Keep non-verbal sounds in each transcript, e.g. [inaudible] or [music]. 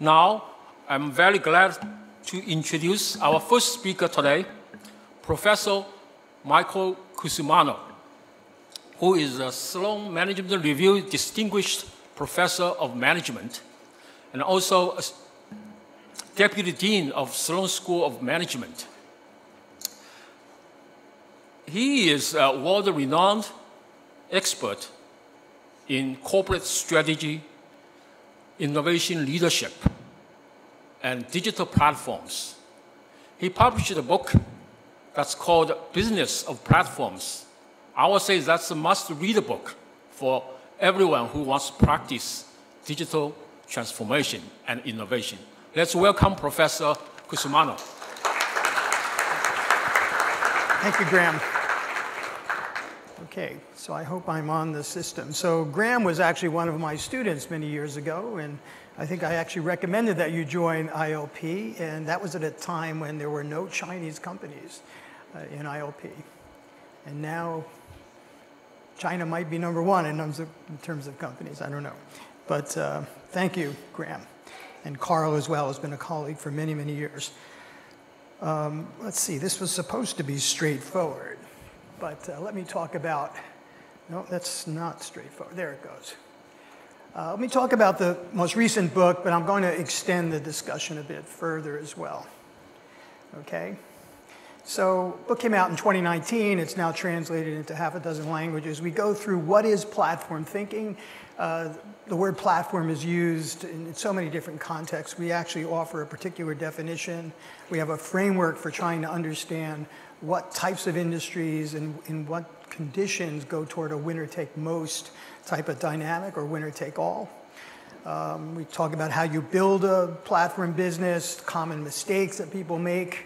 Now, I'm very glad to introduce our first speaker today, Professor Michael Cusumano, who is a Sloan Management Review Distinguished Professor of Management and also a Deputy Dean of Sloan School of Management. He is a world-renowned expert in corporate strategy, innovation leadership, and digital platforms. He published a book that's called Business of Platforms. I would say that's a must-read book for everyone who wants to practice digital transformation and innovation. Let's welcome Professor Cusumano. Thank you, Graham. Okay, so I hope I'm on the system. So Graham was actually one of my students many years ago, and I think I actually recommended that you join ILP, and that was at a time when there were no Chinese companies uh, in ILP. And now China might be number one in terms of, in terms of companies, I don't know. But uh, thank you, Graham. And Carl as well has been a colleague for many, many years. Um, let's see, this was supposed to be straightforward. But uh, let me talk about, no, that's not straightforward. There it goes. Uh, let me talk about the most recent book, but I'm going to extend the discussion a bit further as well. Okay? So, book came out in 2019. It's now translated into half a dozen languages. We go through what is platform thinking. Uh, the word platform is used in so many different contexts. We actually offer a particular definition. We have a framework for trying to understand what types of industries and in what conditions go toward a winner take most type of dynamic or winner take all. Um, we talk about how you build a platform business, common mistakes that people make,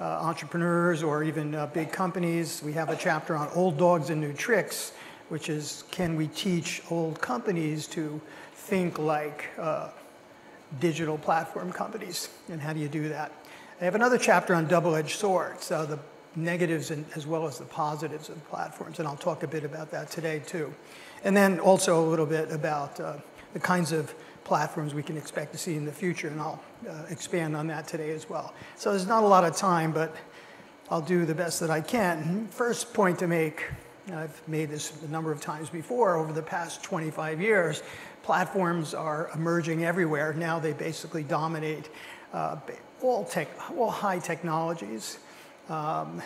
uh, entrepreneurs or even uh, big companies. We have a chapter on old dogs and new tricks, which is can we teach old companies to think like uh, digital platform companies, and how do you do that? I have another chapter on double-edged swords, uh, the negatives and, as well as the positives of platforms, and I'll talk a bit about that today too. And then also a little bit about uh, the kinds of platforms we can expect to see in the future, and I'll uh, expand on that today as well. So there's not a lot of time, but I'll do the best that I can. First point to make, I've made this a number of times before, over the past 25 years, platforms are emerging everywhere. Now they basically dominate uh, all, tech, all high technologies. Um,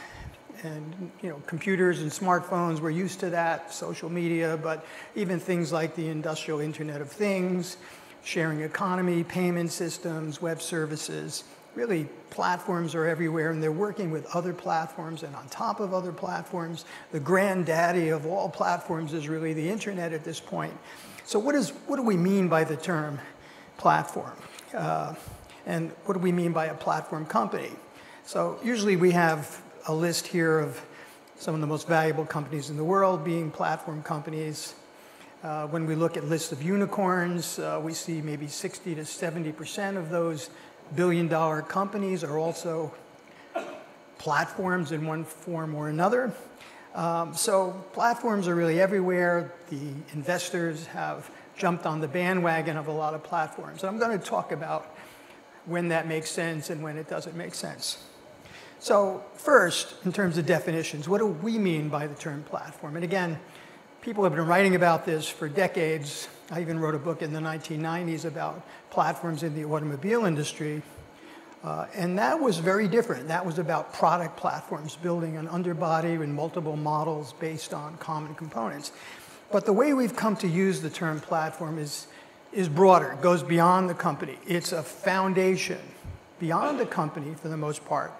and you know, computers and smartphones, we're used to that, social media, but even things like the industrial Internet of Things, sharing economy, payment systems, web services, really platforms are everywhere and they're working with other platforms and on top of other platforms. The granddaddy of all platforms is really the internet at this point. So what, is, what do we mean by the term platform? Uh, and what do we mean by a platform company? So usually we have a list here of some of the most valuable companies in the world being platform companies. Uh, when we look at lists of unicorns, uh, we see maybe 60 to 70% of those billion dollar companies are also platforms in one form or another. Um, so platforms are really everywhere. The investors have jumped on the bandwagon of a lot of platforms. And I'm going to talk about when that makes sense and when it doesn't make sense. So first, in terms of definitions, what do we mean by the term platform? And again, people have been writing about this for decades. I even wrote a book in the 1990s about platforms in the automobile industry. Uh, and that was very different. That was about product platforms, building an underbody and multiple models based on common components. But the way we've come to use the term platform is, is broader, it goes beyond the company. It's a foundation beyond the company for the most part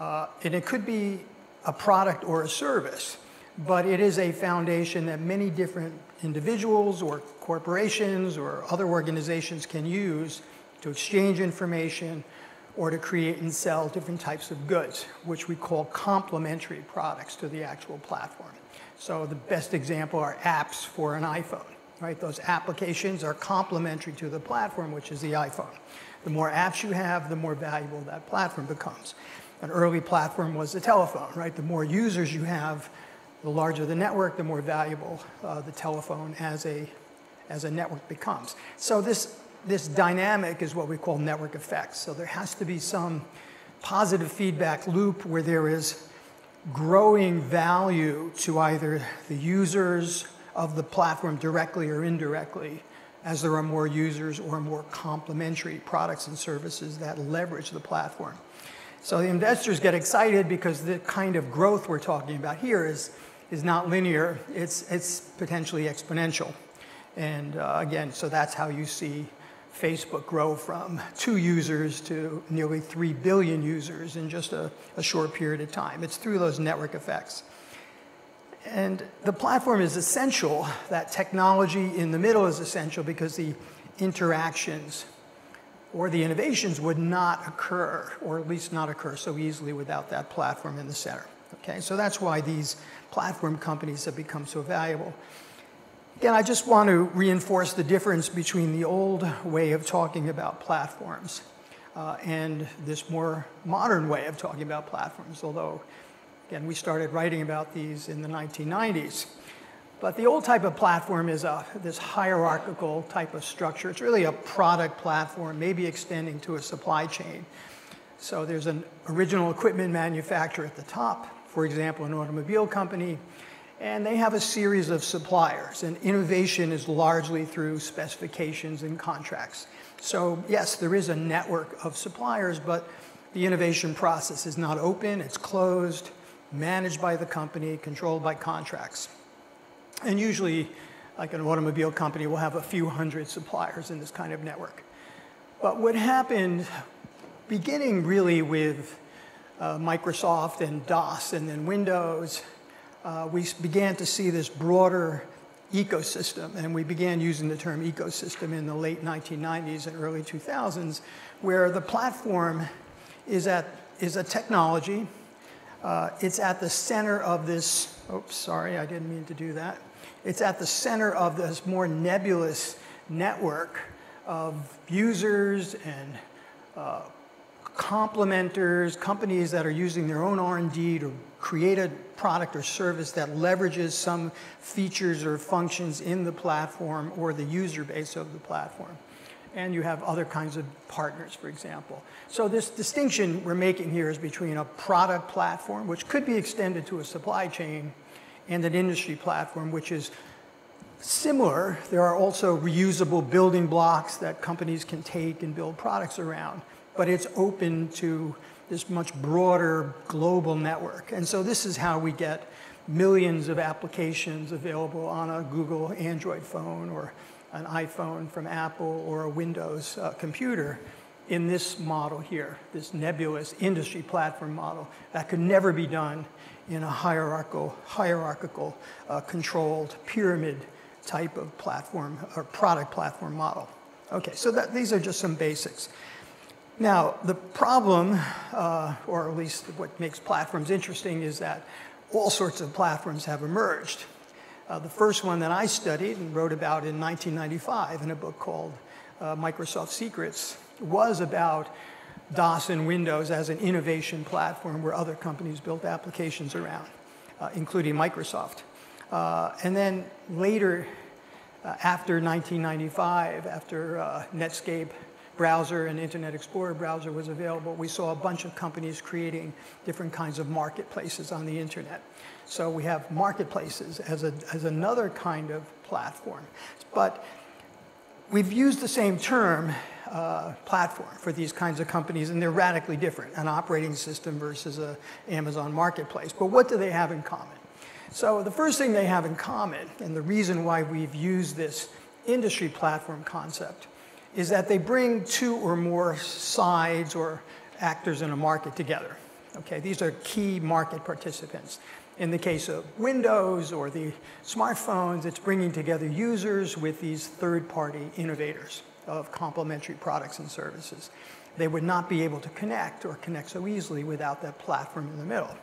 uh, and it could be a product or a service, but it is a foundation that many different individuals or corporations or other organizations can use to exchange information or to create and sell different types of goods, which we call complementary products to the actual platform. So the best example are apps for an iPhone, right? Those applications are complementary to the platform, which is the iPhone. The more apps you have, the more valuable that platform becomes an early platform was the telephone, right? The more users you have, the larger the network, the more valuable uh, the telephone as a, as a network becomes. So this this dynamic is what we call network effects. So there has to be some positive feedback loop where there is growing value to either the users of the platform directly or indirectly as there are more users or more complementary products and services that leverage the platform. So the investors get excited because the kind of growth we're talking about here is, is not linear, it's, it's potentially exponential. And uh, again, so that's how you see Facebook grow from two users to nearly 3 billion users in just a, a short period of time. It's through those network effects. And the platform is essential, that technology in the middle is essential because the interactions or the innovations would not occur, or at least not occur so easily without that platform in the center. Okay, so that's why these platform companies have become so valuable. Again, I just want to reinforce the difference between the old way of talking about platforms uh, and this more modern way of talking about platforms, although, again, we started writing about these in the 1990s. But the old type of platform is a, this hierarchical type of structure. It's really a product platform, maybe extending to a supply chain. So there's an original equipment manufacturer at the top, for example, an automobile company and they have a series of suppliers, and innovation is largely through specifications and contracts. So, yes, there is a network of suppliers, but the innovation process is not open, it's closed, managed by the company, controlled by contracts. And usually, like an automobile company, will have a few hundred suppliers in this kind of network. But what happened, beginning really with uh, Microsoft and DOS and then Windows, uh, we began to see this broader ecosystem, and we began using the term ecosystem in the late 1990s and early 2000s, where the platform is, at, is a technology. Uh, it's at the center of this, oops, sorry, I didn't mean to do that. It's at the center of this more nebulous network of users and uh, complementers, companies that are using their own R&D to create a product or service that leverages some features or functions in the platform or the user base of the platform. And you have other kinds of partners, for example. So this distinction we're making here is between a product platform, which could be extended to a supply chain, and an industry platform, which is similar. There are also reusable building blocks that companies can take and build products around but it's open to this much broader global network. And so this is how we get millions of applications available on a Google Android phone or an iPhone from Apple or a Windows uh, computer in this model here, this nebulous industry platform model that could never be done in a hierarchical, hierarchical uh, controlled pyramid type of platform or product platform model. Okay, so that, these are just some basics. Now, the problem, uh, or at least what makes platforms interesting, is that all sorts of platforms have emerged. Uh, the first one that I studied and wrote about in 1995 in a book called uh, Microsoft Secrets was about DOS and Windows as an innovation platform where other companies built applications around, uh, including Microsoft. Uh, and then later, uh, after 1995, after Netscape browser and Internet Explorer browser was available, we saw a bunch of companies creating different kinds of marketplaces on the internet. So we have marketplaces as, a, as another kind of platform. But we've used the same term, uh, platform, for these kinds of companies, and they're radically different, an operating system versus an Amazon marketplace. But what do they have in common? So the first thing they have in common, and the reason why we've used this industry platform concept, is that they bring two or more sides or actors in a market together. Okay, these are key market participants. In the case of Windows or the smartphones, it's bringing together users with these third-party innovators of complementary products and services. They would not be able to connect or connect so easily without that platform in the middle.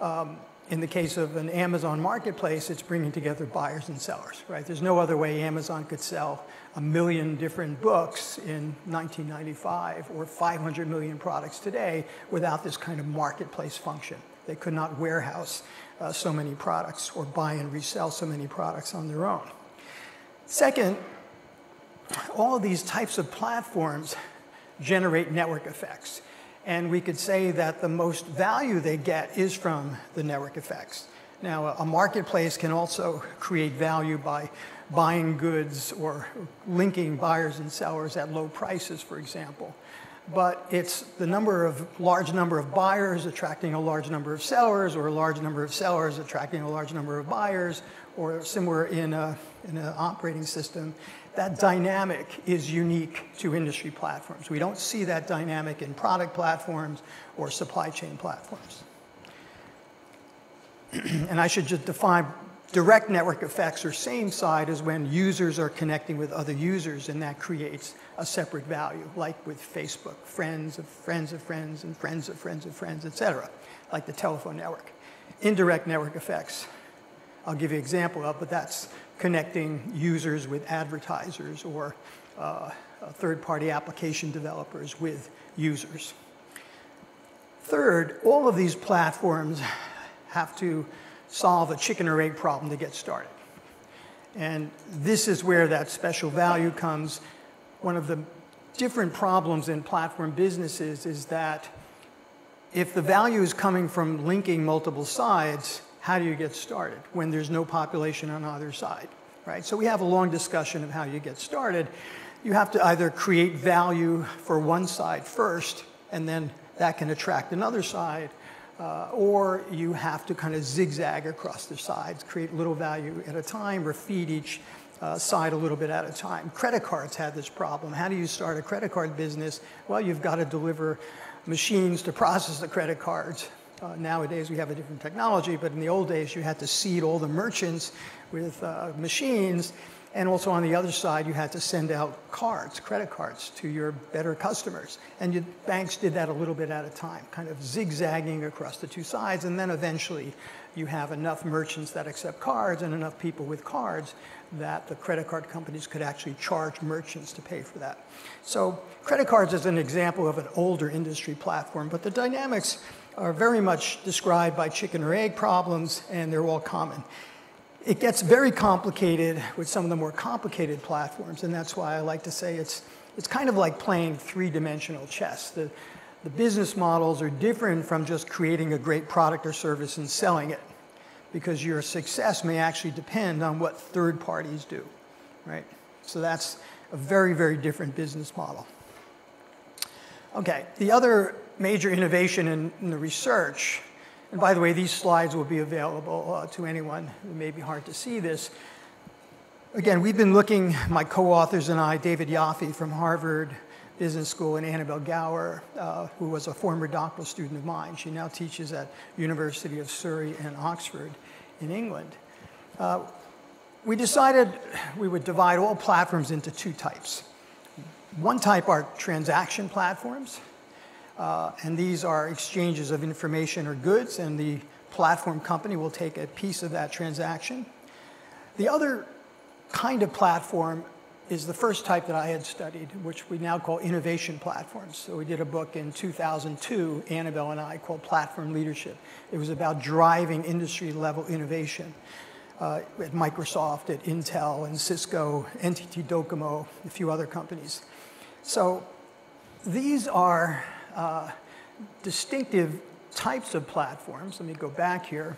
Um, in the case of an Amazon marketplace, it's bringing together buyers and sellers, right? There's no other way Amazon could sell a million different books in 1995 or 500 million products today without this kind of marketplace function. They could not warehouse uh, so many products or buy and resell so many products on their own. Second, all of these types of platforms generate network effects. And we could say that the most value they get is from the network effects. Now, a marketplace can also create value by buying goods or linking buyers and sellers at low prices, for example. But it's the number of large number of buyers attracting a large number of sellers, or a large number of sellers attracting a large number of buyers, or somewhere in, in an operating system. That dynamic is unique to industry platforms. We don't see that dynamic in product platforms or supply chain platforms. And I should just define direct network effects or same side is when users are connecting with other users and that creates a separate value, like with Facebook, friends of friends of friends and friends of friends of friends, et cetera, like the telephone network. Indirect network effects, I'll give you an example of, but that's connecting users with advertisers or uh, third-party application developers with users. Third, all of these platforms have to solve a chicken or egg problem to get started. And this is where that special value comes. One of the different problems in platform businesses is that if the value is coming from linking multiple sides, how do you get started when there's no population on either side, right? So we have a long discussion of how you get started. You have to either create value for one side first, and then that can attract another side, uh, or you have to kind of zigzag across the sides, create little value at a time, or feed each uh, side a little bit at a time. Credit cards had this problem. How do you start a credit card business? Well, you've got to deliver machines to process the credit cards. Uh, nowadays, we have a different technology, but in the old days, you had to seed all the merchants with uh, machines and also on the other side, you had to send out cards, credit cards, to your better customers. And you, banks did that a little bit at a time, kind of zigzagging across the two sides. And then eventually, you have enough merchants that accept cards and enough people with cards that the credit card companies could actually charge merchants to pay for that. So credit cards is an example of an older industry platform, but the dynamics are very much described by chicken or egg problems, and they're all common. It gets very complicated with some of the more complicated platforms, and that's why I like to say it's, it's kind of like playing three-dimensional chess. The, the business models are different from just creating a great product or service and selling it, because your success may actually depend on what third parties do, right? So that's a very, very different business model. Okay, the other major innovation in, in the research and by the way, these slides will be available uh, to anyone who may be hard to see this. Again, we've been looking, my co-authors and I, David Yoffie from Harvard Business School and Annabelle Gawer, uh, who was a former doctoral student of mine. She now teaches at University of Surrey and Oxford in England. Uh, we decided we would divide all platforms into two types. One type are transaction platforms, uh, and these are exchanges of information or goods, and the platform company will take a piece of that transaction. The other kind of platform is the first type that I had studied, which we now call innovation platforms. So we did a book in 2002, Annabelle and I, called Platform Leadership. It was about driving industry level innovation uh, at Microsoft, at Intel, and Cisco, NTT Docomo, a few other companies. So these are uh, distinctive types of platforms. Let me go back here.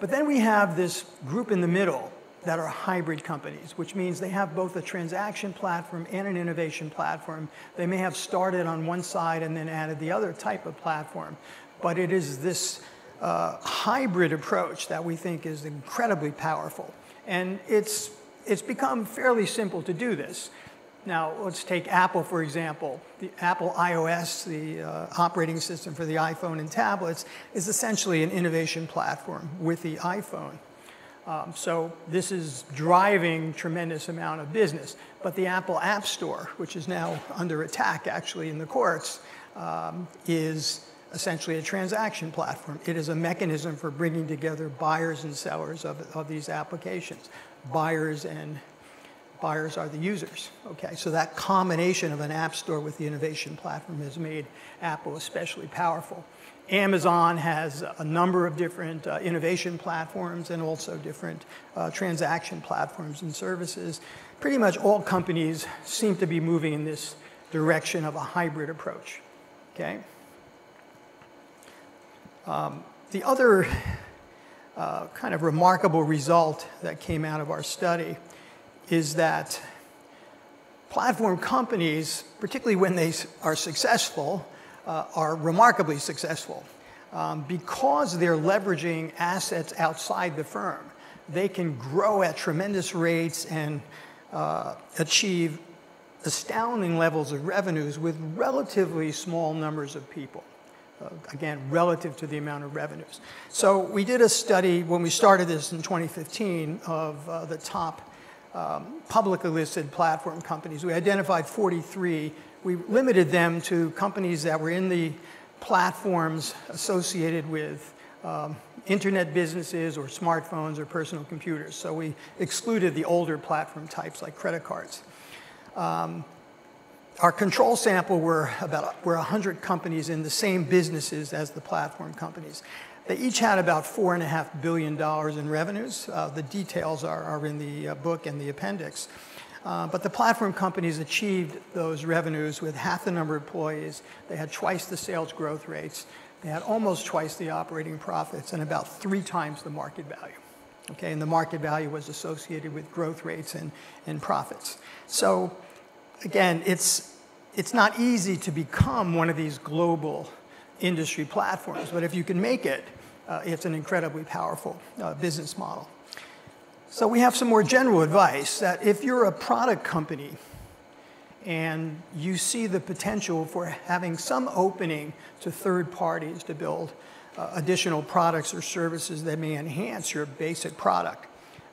But then we have this group in the middle that are hybrid companies, which means they have both a transaction platform and an innovation platform. They may have started on one side and then added the other type of platform. But it is this uh, hybrid approach that we think is incredibly powerful. And it's, it's become fairly simple to do this. Now, let's take Apple, for example. The Apple iOS, the uh, operating system for the iPhone and tablets, is essentially an innovation platform with the iPhone. Um, so this is driving tremendous amount of business. But the Apple App Store, which is now under attack actually in the courts, um, is essentially a transaction platform. It is a mechanism for bringing together buyers and sellers of, of these applications, buyers and buyers are the users. Okay, so that combination of an app store with the innovation platform has made Apple especially powerful. Amazon has a number of different uh, innovation platforms and also different uh, transaction platforms and services. Pretty much all companies seem to be moving in this direction of a hybrid approach. Okay. Um, the other uh, kind of remarkable result that came out of our study is that platform companies, particularly when they are successful, uh, are remarkably successful. Um, because they're leveraging assets outside the firm, they can grow at tremendous rates and uh, achieve astounding levels of revenues with relatively small numbers of people. Uh, again, relative to the amount of revenues. So we did a study when we started this in 2015 of uh, the top um, publicly listed platform companies. We identified 43. We limited them to companies that were in the platforms associated with um, internet businesses or smartphones or personal computers. So we excluded the older platform types like credit cards. Um, our control sample were about were 100 companies in the same businesses as the platform companies. They each had about four and a half billion dollars in revenues. Uh, the details are, are in the uh, book and the appendix. Uh, but the platform companies achieved those revenues with half the number of employees. They had twice the sales growth rates. They had almost twice the operating profits and about three times the market value. Okay, and the market value was associated with growth rates and, and profits. So again, it's, it's not easy to become one of these global industry platforms, but if you can make it, uh, it's an incredibly powerful uh, business model. So we have some more general advice that if you're a product company and you see the potential for having some opening to third parties to build uh, additional products or services that may enhance your basic product,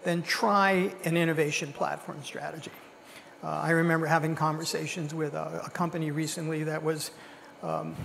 then try an innovation platform strategy. Uh, I remember having conversations with a, a company recently that was um,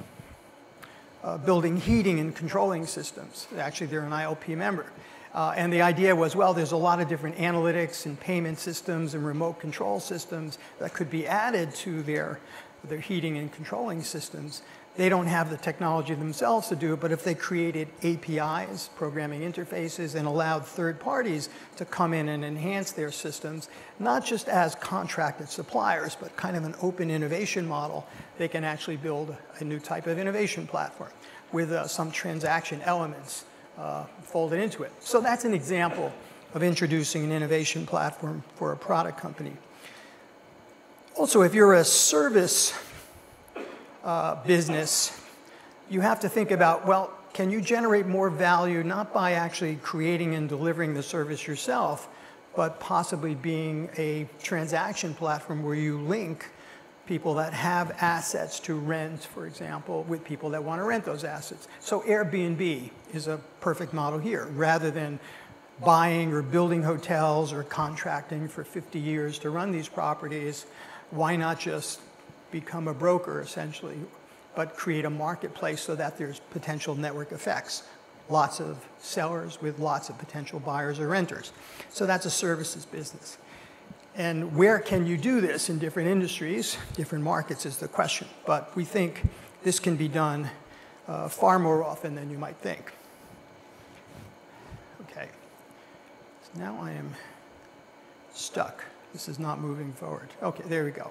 uh, building heating and controlling systems. Actually, they're an ILP member. Uh, and the idea was, well, there's a lot of different analytics and payment systems and remote control systems that could be added to their, their heating and controlling systems. They don't have the technology themselves to do it, but if they created APIs, programming interfaces, and allowed third parties to come in and enhance their systems, not just as contracted suppliers, but kind of an open innovation model, they can actually build a new type of innovation platform with uh, some transaction elements uh, folded into it. So that's an example of introducing an innovation platform for a product company. Also, if you're a service uh, business, you have to think about well, can you generate more value not by actually creating and delivering the service yourself, but possibly being a transaction platform where you link people that have assets to rent, for example, with people that want to rent those assets. So Airbnb is a perfect model here. Rather than buying or building hotels or contracting for 50 years to run these properties, why not just become a broker essentially, but create a marketplace so that there's potential network effects. Lots of sellers with lots of potential buyers or renters. So that's a services business. And where can you do this in different industries, different markets is the question. But we think this can be done uh, far more often than you might think. Okay. So now I am stuck. This is not moving forward. Okay, there we go.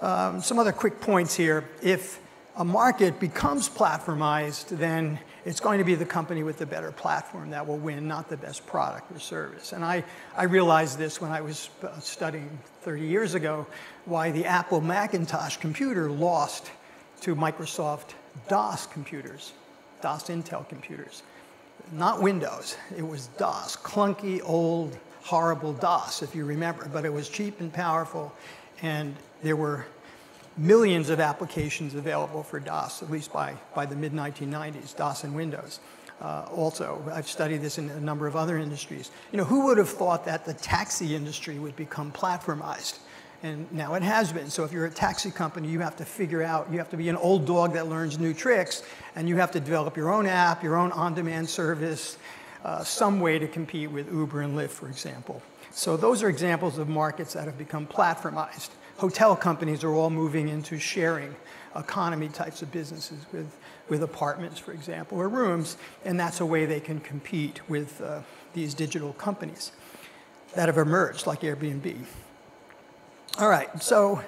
Um, some other quick points here. If a market becomes platformized, then it's going to be the company with the better platform that will win, not the best product or service. And I, I realized this when I was uh, studying 30 years ago, why the Apple Macintosh computer lost to Microsoft DOS computers, DOS Intel computers. Not Windows, it was DOS, clunky, old, horrible DOS, if you remember, but it was cheap and powerful and there were millions of applications available for DOS, at least by, by the mid-1990s, DOS and Windows. Uh, also, I've studied this in a number of other industries. You know, who would have thought that the taxi industry would become platformized? And now it has been. So if you're a taxi company, you have to figure out, you have to be an old dog that learns new tricks, and you have to develop your own app, your own on-demand service, uh, some way to compete with Uber and Lyft, for example. So those are examples of markets that have become platformized. Hotel companies are all moving into sharing economy types of businesses with, with apartments, for example, or rooms, and that's a way they can compete with uh, these digital companies that have emerged, like Airbnb. All right, so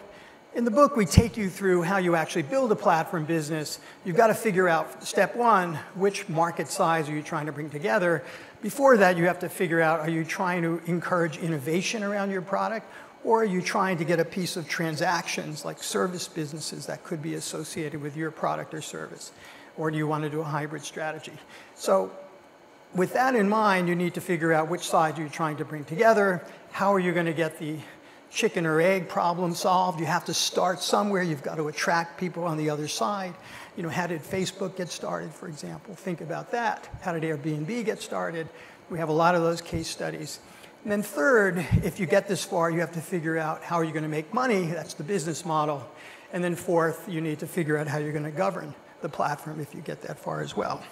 in the book, we take you through how you actually build a platform business. You've got to figure out, step one, which market size are you trying to bring together? Before that, you have to figure out, are you trying to encourage innovation around your product? Or are you trying to get a piece of transactions like service businesses that could be associated with your product or service? Or do you want to do a hybrid strategy? So with that in mind, you need to figure out which side you're trying to bring together. How are you going to get the chicken or egg problem solved? You have to start somewhere. You've got to attract people on the other side. You know, how did Facebook get started, for example? Think about that. How did Airbnb get started? We have a lot of those case studies. And then third, if you get this far, you have to figure out how are you going to make money. That's the business model. And then fourth, you need to figure out how you're going to govern the platform if you get that far as well.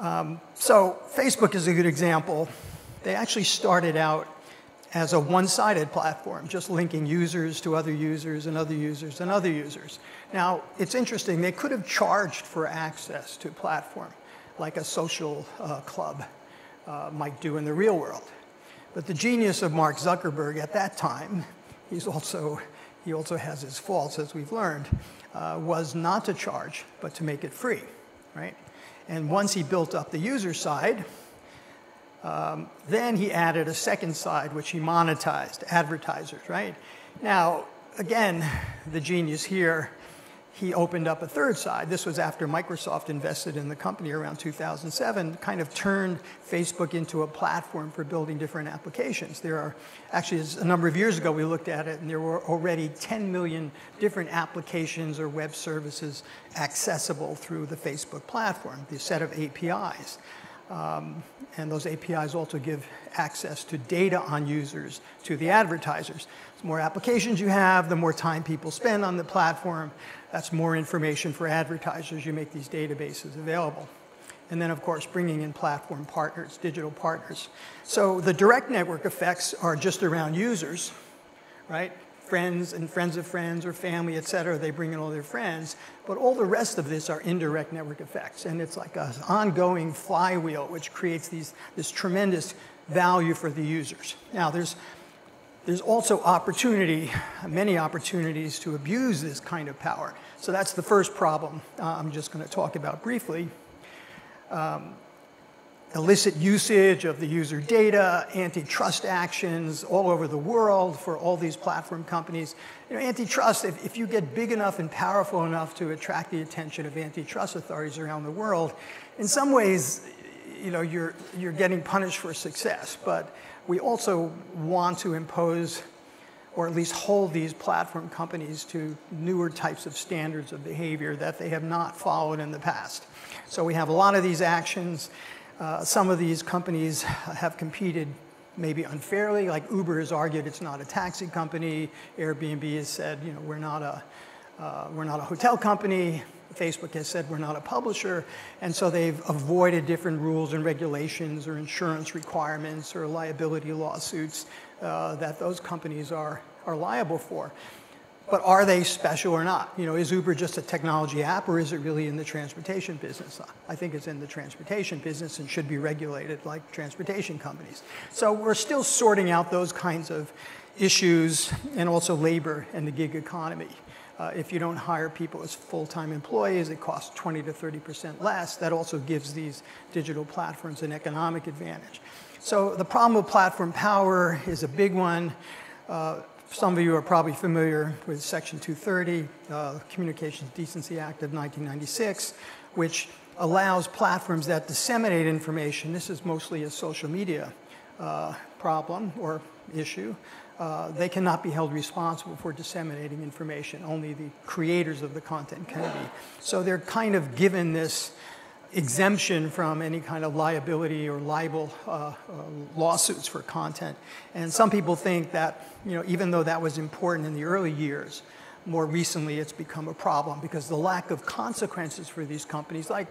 Um, so Facebook is a good example. They actually started out as a one-sided platform, just linking users to other users and other users and other users. Now, it's interesting, they could have charged for access to platform, like a social uh, club uh, might do in the real world. But the genius of Mark Zuckerberg at that time, he's also, he also has his faults, as we've learned, uh, was not to charge, but to make it free, right? And once he built up the user side, um, then he added a second side, which he monetized, advertisers, right? Now, again, the genius here he opened up a third side. This was after Microsoft invested in the company around 2007, kind of turned Facebook into a platform for building different applications. There are, actually, a number of years ago, we looked at it, and there were already 10 million different applications or web services accessible through the Facebook platform, the set of APIs. Um, and those APIs also give access to data on users to the advertisers. The more applications you have, the more time people spend on the platform. That's more information for advertisers. You make these databases available. And then, of course, bringing in platform partners, digital partners. So the direct network effects are just around users, right? Friends and friends of friends or family, et cetera. They bring in all their friends. But all the rest of this are indirect network effects. And it's like an ongoing flywheel, which creates these, this tremendous value for the users. Now, there's, there's also opportunity, many opportunities to abuse this kind of power. So that's the first problem uh, I'm just going to talk about briefly. Um, illicit usage of the user data, antitrust actions all over the world for all these platform companies. You know, antitrust, if, if you get big enough and powerful enough to attract the attention of antitrust authorities around the world, in some ways, you know, you're, you're getting punished for success. But we also want to impose or at least hold these platform companies to newer types of standards of behavior that they have not followed in the past. So we have a lot of these actions. Uh, some of these companies have competed maybe unfairly, like Uber has argued it's not a taxi company. Airbnb has said, you know, we're not a, uh, we're not a hotel company. Facebook has said we're not a publisher. And so they've avoided different rules and regulations or insurance requirements or liability lawsuits uh, that those companies are, are liable for. But are they special or not? You know, is Uber just a technology app or is it really in the transportation business? I think it's in the transportation business and should be regulated like transportation companies. So we're still sorting out those kinds of issues and also labor and the gig economy. Uh, if you don't hire people as full-time employees, it costs 20 to 30% less. That also gives these digital platforms an economic advantage. So the problem of platform power is a big one. Uh, some of you are probably familiar with Section 230, uh, Communications Decency Act of 1996, which allows platforms that disseminate information, this is mostly a social media uh, problem or issue, uh, they cannot be held responsible for disseminating information. Only the creators of the content can be. So they're kind of given this exemption from any kind of liability or libel uh, uh, lawsuits for content. And some people think that, you know, even though that was important in the early years, more recently it's become a problem because the lack of consequences for these companies like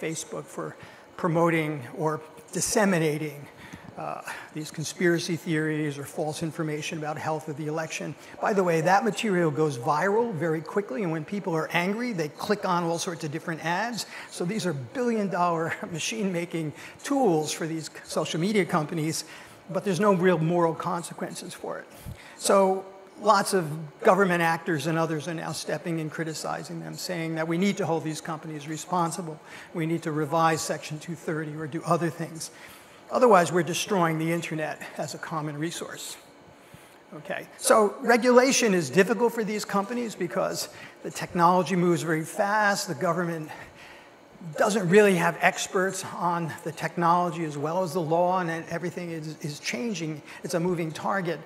Facebook for promoting or disseminating uh, these conspiracy theories or false information about health of the election. By the way, that material goes viral very quickly, and when people are angry, they click on all sorts of different ads. So these are billion dollar [laughs] machine making tools for these social media companies, but there's no real moral consequences for it. So lots of government actors and others are now stepping in criticizing them, saying that we need to hold these companies responsible. We need to revise Section 230 or do other things. Otherwise, we're destroying the internet as a common resource. Okay, so regulation is difficult for these companies because the technology moves very fast, the government doesn't really have experts on the technology as well as the law, and everything is, is changing. It's a moving target.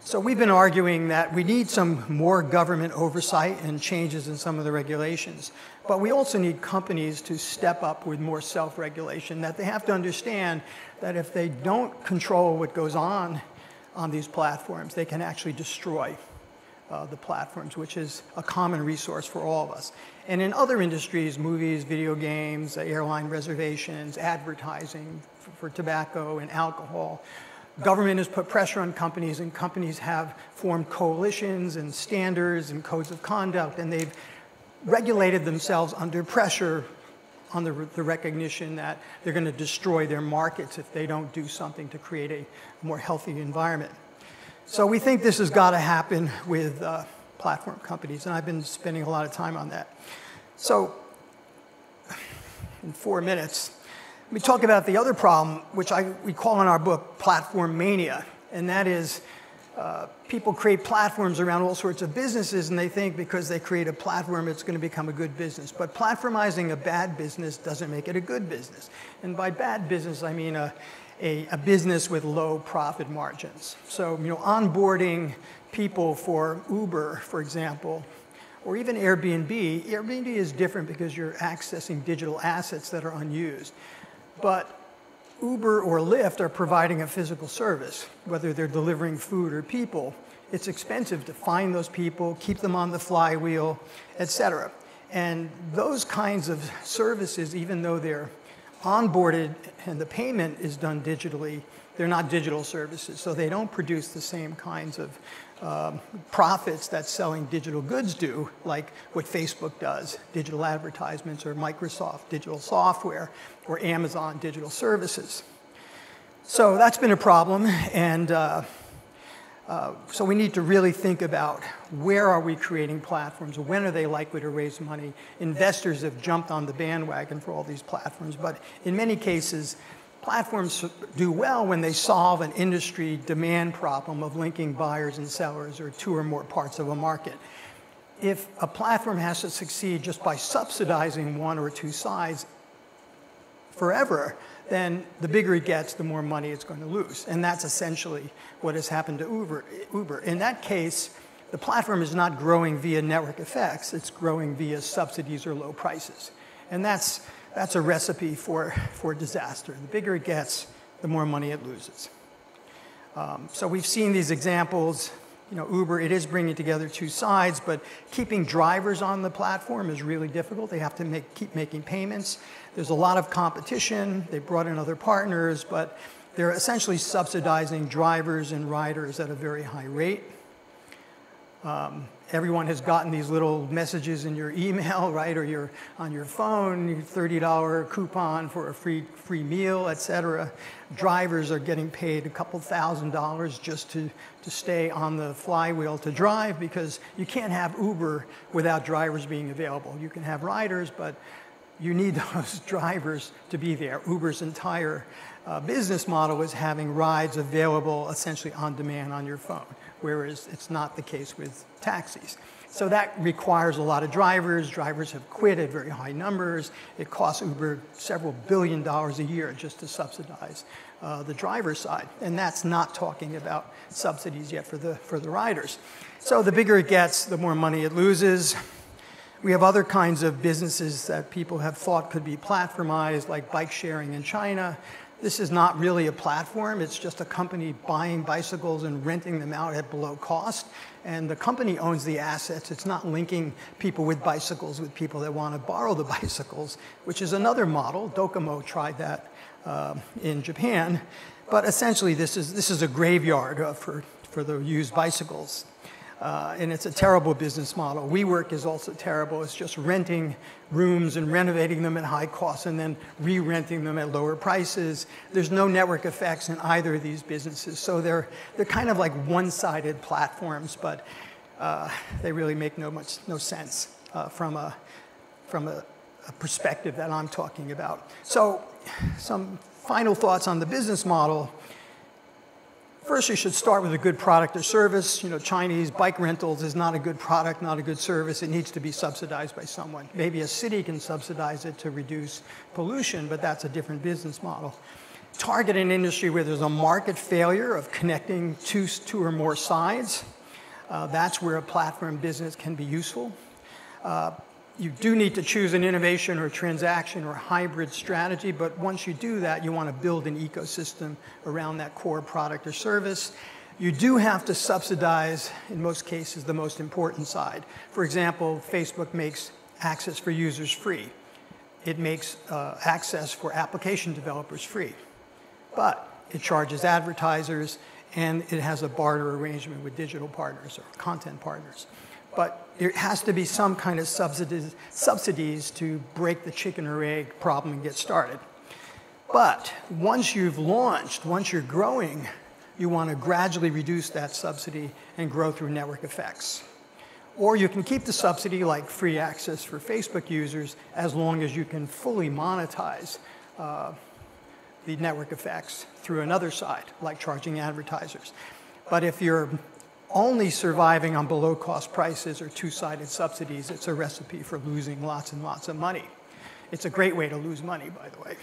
So we've been arguing that we need some more government oversight and changes in some of the regulations. But we also need companies to step up with more self-regulation, that they have to understand that if they don't control what goes on on these platforms, they can actually destroy uh, the platforms, which is a common resource for all of us. And in other industries, movies, video games, airline reservations, advertising for, for tobacco and alcohol, government has put pressure on companies, and companies have formed coalitions and standards and codes of conduct, and they've regulated themselves under pressure on the, the recognition that they're going to destroy their markets if they don't do something to create a more healthy environment. So we think this has got to happen with uh, platform companies, and I've been spending a lot of time on that. So in four minutes, let me talk about the other problem, which I, we call in our book platform mania, and that is uh, people create platforms around all sorts of businesses, and they think because they create a platform, it's going to become a good business. But platformizing a bad business doesn't make it a good business. And by bad business, I mean a, a, a business with low profit margins. So, you know, onboarding people for Uber, for example, or even Airbnb. Airbnb is different because you're accessing digital assets that are unused. But Uber or Lyft are providing a physical service, whether they're delivering food or people. It's expensive to find those people, keep them on the flywheel, et cetera. And those kinds of services, even though they're onboarded and the payment is done digitally, they're not digital services. So they don't produce the same kinds of um, profits that selling digital goods do, like what Facebook does, digital advertisements, or Microsoft digital software, or Amazon digital services. So that's been a problem, and uh, uh, so we need to really think about where are we creating platforms, when are they likely to raise money. Investors have jumped on the bandwagon for all these platforms, but in many cases, Platforms do well when they solve an industry demand problem of linking buyers and sellers or two or more parts of a market. If a platform has to succeed just by subsidizing one or two sides forever, then the bigger it gets, the more money it's going to lose. And that's essentially what has happened to Uber. Uber. In that case, the platform is not growing via network effects, it's growing via subsidies or low prices. And that's that's a recipe for, for disaster. The bigger it gets, the more money it loses. Um, so we've seen these examples. You know, Uber, it is bringing together two sides, but keeping drivers on the platform is really difficult. They have to make, keep making payments. There's a lot of competition. They brought in other partners, but they're essentially subsidizing drivers and riders at a very high rate. Um, everyone has gotten these little messages in your email, [laughs] right, or your, on your phone, $30 coupon for a free, free meal, et cetera. Drivers are getting paid a couple thousand dollars just to, to stay on the flywheel to drive because you can't have Uber without drivers being available. You can have riders, but you need [laughs] those drivers to be there. Uber's entire uh, business model is having rides available essentially on demand on your phone whereas it's not the case with taxis. So that requires a lot of drivers. Drivers have quit at very high numbers. It costs Uber several billion dollars a year just to subsidize uh, the driver side. And that's not talking about subsidies yet for the, for the riders. So the bigger it gets, the more money it loses. We have other kinds of businesses that people have thought could be platformized, like bike sharing in China. This is not really a platform. It's just a company buying bicycles and renting them out at below cost. And the company owns the assets. It's not linking people with bicycles with people that want to borrow the [laughs] bicycles, which is another model. Docomo tried that uh, in Japan. But essentially, this is, this is a graveyard uh, for, for the used bicycles. Uh, and it's a terrible business model. WeWork is also terrible. It's just renting rooms and renovating them at high costs and then re-renting them at lower prices. There's no network effects in either of these businesses. So they're, they're kind of like one-sided platforms, but uh, they really make no, much, no sense uh, from, a, from a, a perspective that I'm talking about. So some final thoughts on the business model. First, you should start with a good product or service. You know, Chinese bike rentals is not a good product, not a good service. It needs to be subsidized by someone. Maybe a city can subsidize it to reduce pollution, but that's a different business model. Target an industry where there's a market failure of connecting two, two or more sides. Uh, that's where a platform business can be useful. Uh, you do need to choose an innovation or transaction or hybrid strategy, but once you do that, you want to build an ecosystem around that core product or service. You do have to subsidize, in most cases, the most important side. For example, Facebook makes access for users free. It makes uh, access for application developers free. But it charges advertisers and it has a barter arrangement with digital partners or content partners. But there has to be some kind of subsidies, subsidies to break the chicken or egg problem and get started. But once you've launched, once you're growing, you want to gradually reduce that subsidy and grow through network effects. Or you can keep the subsidy like free access for Facebook users as long as you can fully monetize uh, the network effects through another side, like charging advertisers. But if you're only surviving on below cost prices or two-sided subsidies, it's a recipe for losing lots and lots of money. It's a great way to lose money, by the way.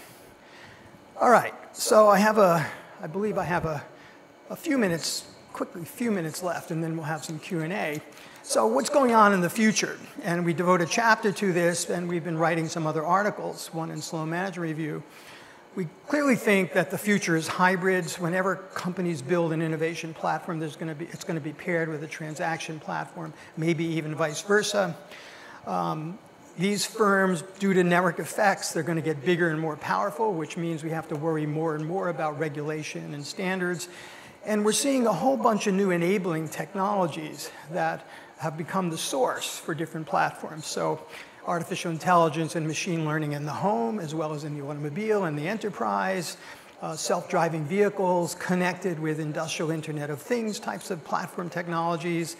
All right, so I have a, I believe I have a, a few minutes, quickly, few minutes left, and then we'll have some Q&A. So what's going on in the future? And we devote a chapter to this, and we've been writing some other articles, one in Sloan Management Review, we clearly think that the future is hybrids. Whenever companies build an innovation platform, there's going to be, it's going to be paired with a transaction platform, maybe even vice versa. Um, these firms, due to network effects, they're going to get bigger and more powerful, which means we have to worry more and more about regulation and standards. And we're seeing a whole bunch of new enabling technologies that have become the source for different platforms. So artificial intelligence and machine learning in the home, as well as in the automobile and the enterprise, uh, self-driving vehicles connected with industrial Internet of Things types of platform technologies,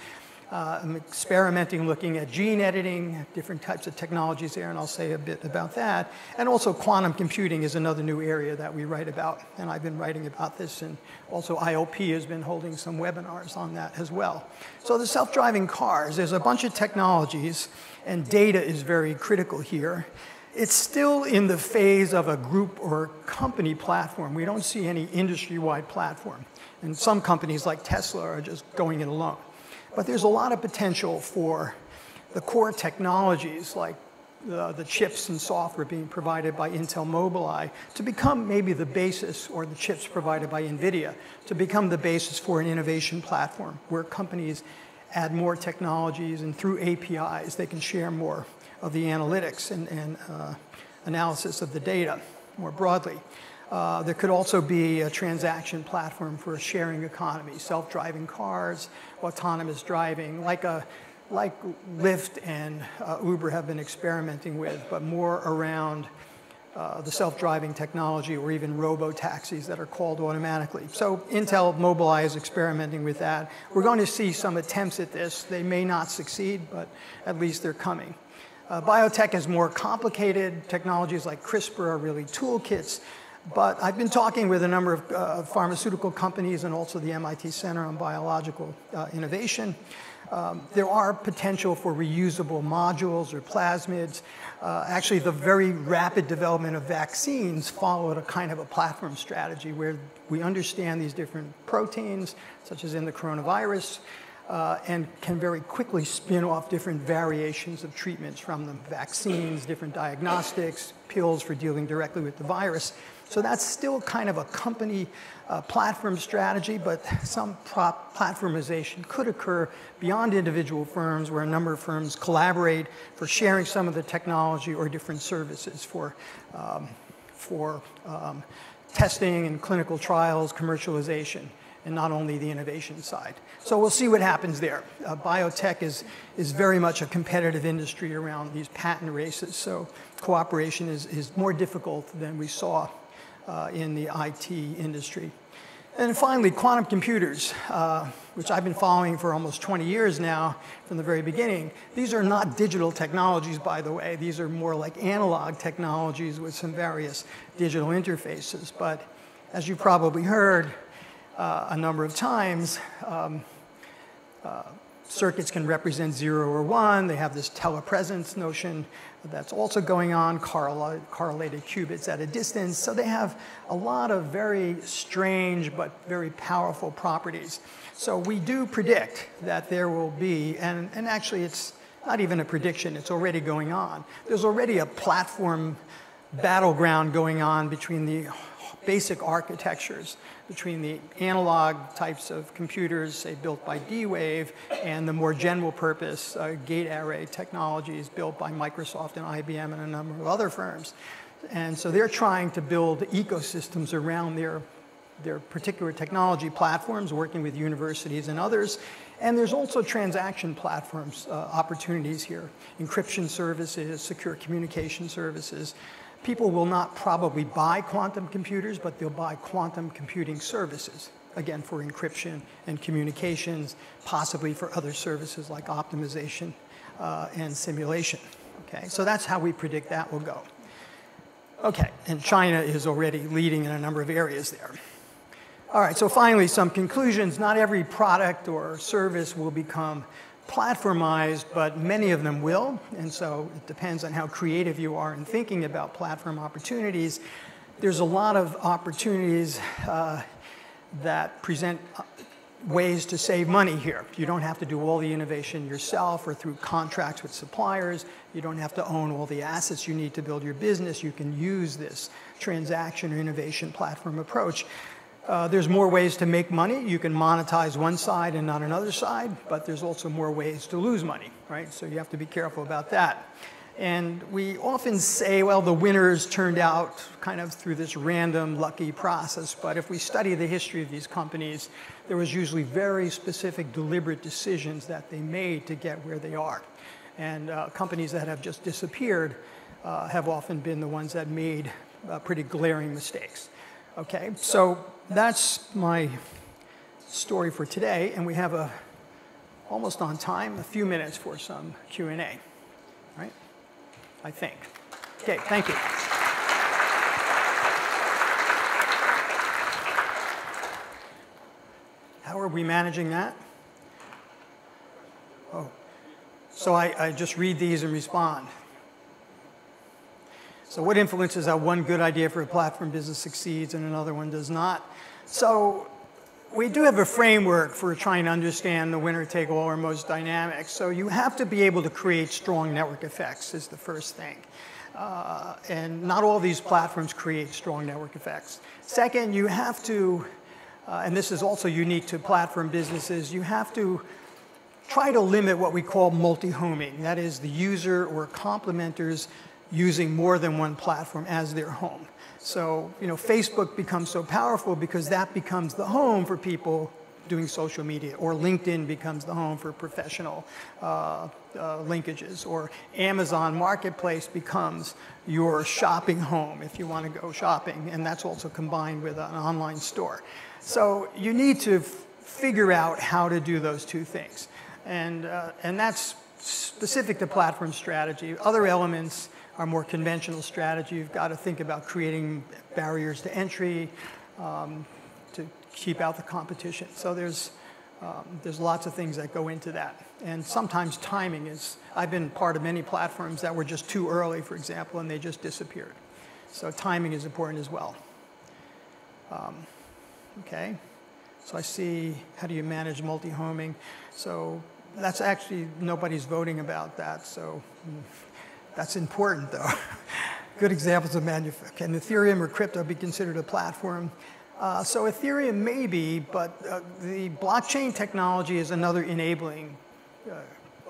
uh, I'm experimenting looking at gene editing, different types of technologies there, and I'll say a bit about that. And also quantum computing is another new area that we write about, and I've been writing about this, and also ILP has been holding some webinars on that as well. So the self-driving cars, there's a bunch of technologies, and data is very critical here. It's still in the phase of a group or company platform. We don't see any industry-wide platform. And some companies like Tesla are just going it alone. But there's a lot of potential for the core technologies like the, the, chips and software being provided by Intel Mobileye to become maybe the basis, or the chips provided by NVIDIA, to become the basis for an innovation platform where companies add more technologies and through APIs they can share more of the analytics and, and uh, analysis of the data more broadly. Uh, there could also be a transaction platform for a sharing economy, self-driving cars, autonomous driving, like, a, like Lyft and uh, Uber have been experimenting with, but more around uh, the self-driving technology or even robo-taxis that are called automatically. So Intel Mobileye is experimenting with that. We're going to see some attempts at this. They may not succeed, but at least they're coming. Uh, biotech is more complicated. Technologies like CRISPR are really toolkits. But I've been talking with a number of uh, pharmaceutical companies and also the MIT Center on Biological uh, Innovation. Um, there are potential for reusable modules or plasmids. Uh, actually, the very rapid development of vaccines followed a kind of a platform strategy where we understand these different proteins, such as in the coronavirus, uh, and can very quickly spin off different variations of treatments from them vaccines, different diagnostics, pills for dealing directly with the virus. So that's still kind of a company uh, platform strategy, but some platformization could occur beyond individual firms where a number of firms collaborate for sharing some of the technology or different services for, um, for um, testing and clinical trials, commercialization, and not only the innovation side. So we'll see what happens there. Uh, biotech is, is very much a competitive industry around these patent races, so cooperation is, is more difficult than we saw uh, in the IT industry. And finally, quantum computers, uh, which I've been following for almost 20 years now from the very beginning. These are not digital technologies, by the way. These are more like analog technologies with some various digital interfaces. But as you probably heard uh, a number of times, um, uh, circuits can represent zero or one. They have this telepresence notion that's also going on, correlated qubits at a distance. So they have a lot of very strange but very powerful properties. So we do predict that there will be, and, and actually it's not even a prediction, it's already going on. There's already a platform battleground going on between the basic architectures between the analog types of computers, say built by D-Wave, and the more general purpose uh, gate array technologies built by Microsoft and IBM and a number of other firms. And so they're trying to build ecosystems around their, their particular technology platforms, working with universities and others. And there's also transaction platforms uh, opportunities here, encryption services, secure communication services, people will not probably buy quantum computers, but they'll buy quantum computing services, again, for encryption and communications, possibly for other services like optimization uh, and simulation. Okay, so that's how we predict that will go. Okay, and China is already leading in a number of areas there. All right, so finally, some conclusions. Not every product or service will become platformized, but many of them will. And so it depends on how creative you are in thinking about platform opportunities. There's a lot of opportunities uh, that present uh, ways to save money here. You don't have to do all the innovation yourself or through contracts with suppliers. You don't have to own all the assets you need to build your business. You can use this transaction or innovation platform approach. Uh, there's more ways to make money. You can monetize one side and not another side, but there's also more ways to lose money, right? So you have to be careful about that. And we often say, well, the winners turned out kind of through this random, lucky process. But if we study the history of these companies, there was usually very specific, deliberate decisions that they made to get where they are. And uh, companies that have just disappeared uh, have often been the ones that made uh, pretty glaring mistakes. Okay, so that's my story for today, and we have a almost on time, a few minutes for some Q&A, right? I think. Okay, thank you. How are we managing that? Oh, so I, I just read these and respond. So what influences how one good idea for a platform business succeeds and another one does not? So we do have a framework for trying to understand the winner take all or most dynamic. So you have to be able to create strong network effects is the first thing. Uh, and not all these platforms create strong network effects. Second, you have to, uh, and this is also unique to platform businesses, you have to try to limit what we call multi-homing. That is the user or complementers using more than one platform as their home. So, you know, Facebook becomes so powerful because that becomes the home for people doing social media, or LinkedIn becomes the home for professional uh, uh, linkages, or Amazon Marketplace becomes your shopping home if you want to go shopping, and that's also combined with an online store. So you need to figure out how to do those two things. And, uh, and that's specific to platform strategy. Other elements, our more conventional strategy. You've got to think about creating barriers to entry um, to keep out the competition. So there's, um, there's lots of things that go into that. And sometimes timing is, I've been part of many platforms that were just too early, for example, and they just disappeared. So timing is important as well. Um, okay, so I see, how do you manage multi-homing? So that's actually, nobody's voting about that, so mm, that's important, though. [laughs] Good examples of manufacturing. Can Ethereum or crypto be considered a platform? Uh, so Ethereum may be, but uh, the blockchain technology is another enabling, uh,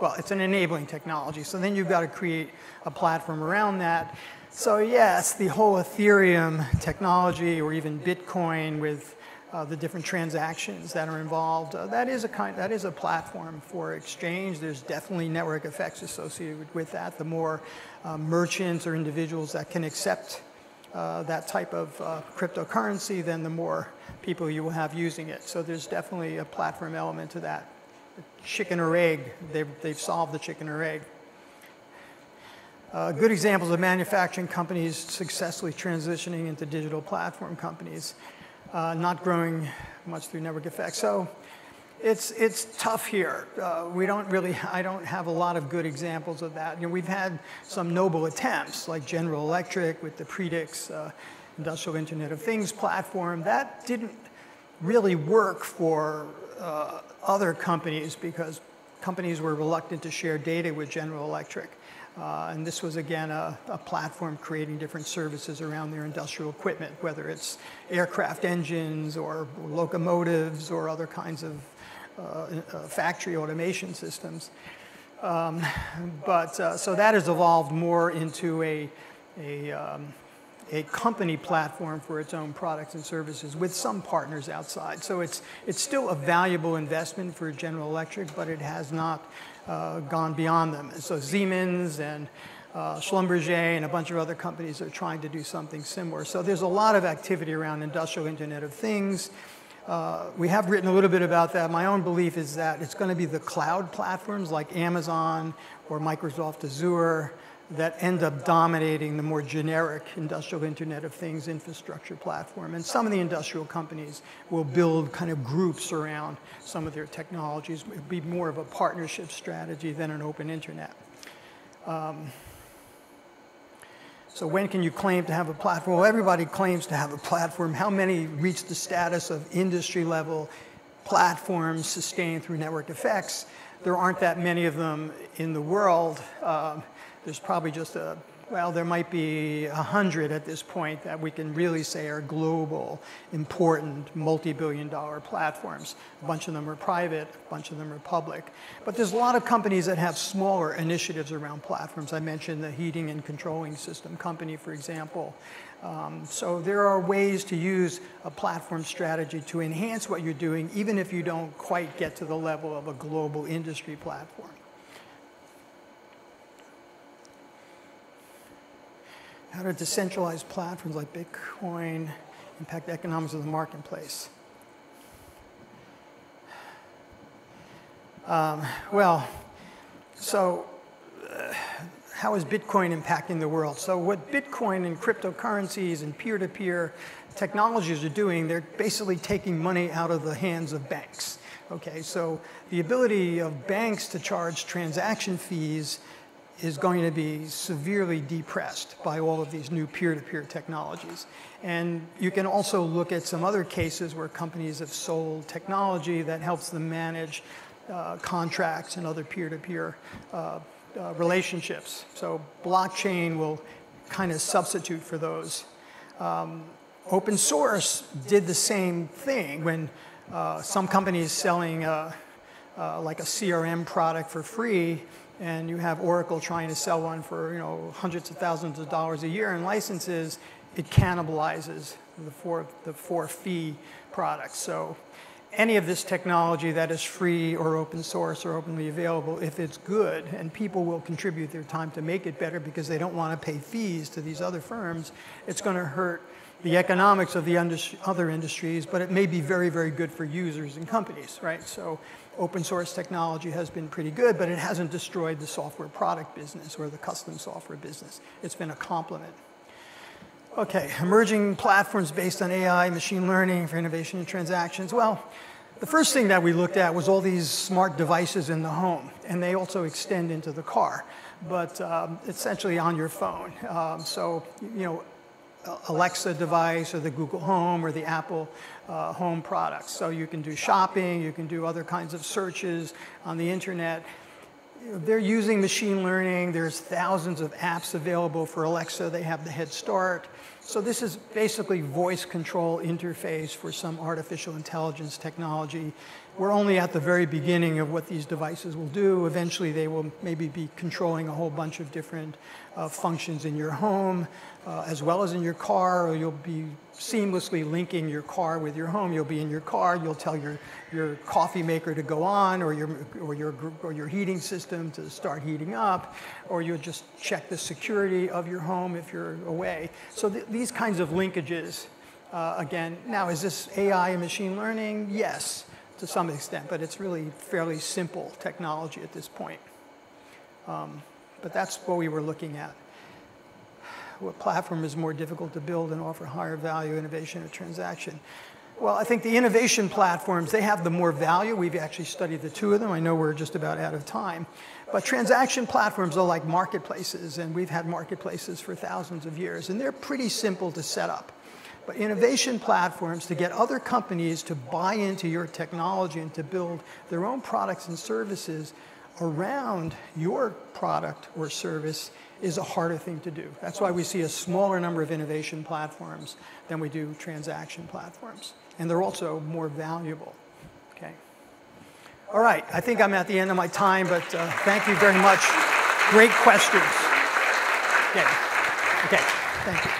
well, it's an enabling technology. So then you've got to create a platform around that. So yes, the whole Ethereum technology or even Bitcoin with uh, the different transactions that are involved, uh, that is a kind, that is a platform for exchange. There's definitely network effects associated with, that. The more uh, merchants or individuals that can accept uh, that type of uh, cryptocurrency, then the more people you will have using it. So there's definitely a platform element to that. Chicken or egg, they've, they've solved the chicken or egg. Uh, good examples of manufacturing companies successfully transitioning into digital platform companies, uh, not growing much through network effects. So it's, it's tough here. Uh, we don't really, [laughs] I don't have a lot of good examples of that. You know, we've had some noble attempts like General Electric with the Predix uh, Industrial Internet of Things platform. That didn't really work for uh, other companies because companies were reluctant to share data with General Electric. Uh, and this was, again, a, a, platform creating different services around their industrial equipment, whether it's aircraft engines or locomotives or other kinds of uh, uh, factory automation systems. Um, but uh, so that has evolved more into a, a, um, a company platform for its own products and services with some partners outside. So it's, it's still a valuable investment for General Electric, but it has not gone beyond them. And so Siemens and uh, Schlumberger and a bunch of other companies are trying to do something similar. So there's a lot of activity around industrial Internet of Things. Uh, we have written a little bit about that. My own belief is that it's going to be the cloud platforms like Amazon or Microsoft Azure that end up dominating the more generic industrial Internet of Things infrastructure platform. And some of the industrial companies will build kind of groups around some of their technologies. It be more of a partnership strategy than an open internet. Um, so when can you claim to have a platform? Well, everybody claims to have a platform. How many reach the status of industry level platforms sustained through network effects? There aren't that many of them in the world. Um, there's probably just a, well, there might be a hundred at this point that we can really say are global, important, multi-billion dollar platforms. A bunch of them are private, a bunch of them are public. But there's a lot of companies that have smaller initiatives around platforms. I mentioned the heating and controlling system company, for example. Um, so there are ways to use a platform strategy to enhance what you're doing, even if you don't quite get to the level of a global industry platform. How do decentralized platforms like Bitcoin impact the economics of the marketplace? Um, well, so uh, how is Bitcoin impacting the world? So what Bitcoin and cryptocurrencies and peer-to-peer -peer technologies are doing, they're basically taking money out of the hands of banks. Okay, so the ability of banks to charge transaction fees is going to be severely depressed by all of these new peer-to-peer -peer technologies. And you can also look at some other cases where companies have sold technology that helps them manage uh, contracts and other peer-to-peer -peer, uh, uh, relationships. So blockchain will kind of substitute for those. Um, open source did the same thing when uh, some companies selling like a CRM product for free and you have Oracle trying to sell one for you know hundreds of thousands of dollars a year in licenses, it cannibalizes the four the for fee products. So any of this technology that is free or open source or openly available, if it's good, and people will contribute their time to make it better because they don't want to pay fees to these other firms, it's going to hurt the economics of the other industries, but it may be very, very good for users and companies, right? So open source technology has been pretty good, but it hasn't destroyed the software product business or the custom software business. It's been a complement. Okay, emerging platforms based on AI, machine learning for innovation and transactions. Well, the first thing that we looked at was all these smart devices in the home, and they also extend into the car, but um, essentially on your phone. Um, so, you know, Alexa device or the Google Home or the Apple uh, Home products. So you can do shopping, you can do other kinds of searches on the internet. They're using machine learning. There's thousands of apps available for Alexa. They have the head start. So this is basically voice control interface for some artificial intelligence technology we're only at the very beginning of what these devices will do. Eventually, they will maybe be controlling a whole bunch of different uh, functions in your home, uh, as well as in your car, or you'll be seamlessly linking your car with your home. You'll be in your car, you'll tell your, your coffee maker to go on, or your, or, your, or your heating system to start heating up, or you'll just check the security of your home if you're away. So th these kinds of linkages, uh, again, now is this AI and machine learning? Yes to some extent, but it's really fairly simple technology at this point. Um, but that's what we were looking at. What platform is more difficult to build and offer higher value, innovation, or transaction? Well, I think the innovation platforms, they have the more value. We've actually studied the two of them. I know we're just about out of time. But transaction platforms are like marketplaces, and we've had marketplaces for thousands of years, and they're pretty simple to set up. But innovation platforms to get other companies to buy into your technology and to build their own products and services around your product or service is a harder thing to do. That's why we see a smaller number of innovation platforms than we do transaction platforms. And they're also more valuable. Okay. All right, I think I'm at the end of my time, but uh, thank you very much. Great questions. Okay. Okay, thank you.